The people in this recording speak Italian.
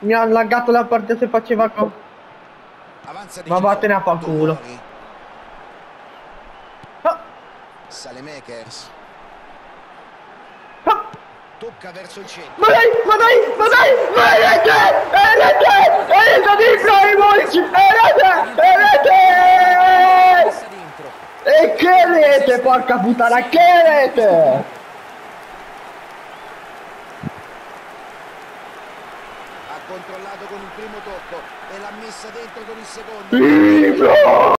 Mi ha laggato la partita se faceva co... Ma vattene a fa culo. Ah, Salemakers. ah. Tocca verso il centro. Ma dai, ma dai, ma dai, ma è rete, è rete, è rete di Ibrahimovic, è rete. E che rete, porca puttana, che rete! Controllato con il primo tocco e l'ha messa dentro con il secondo.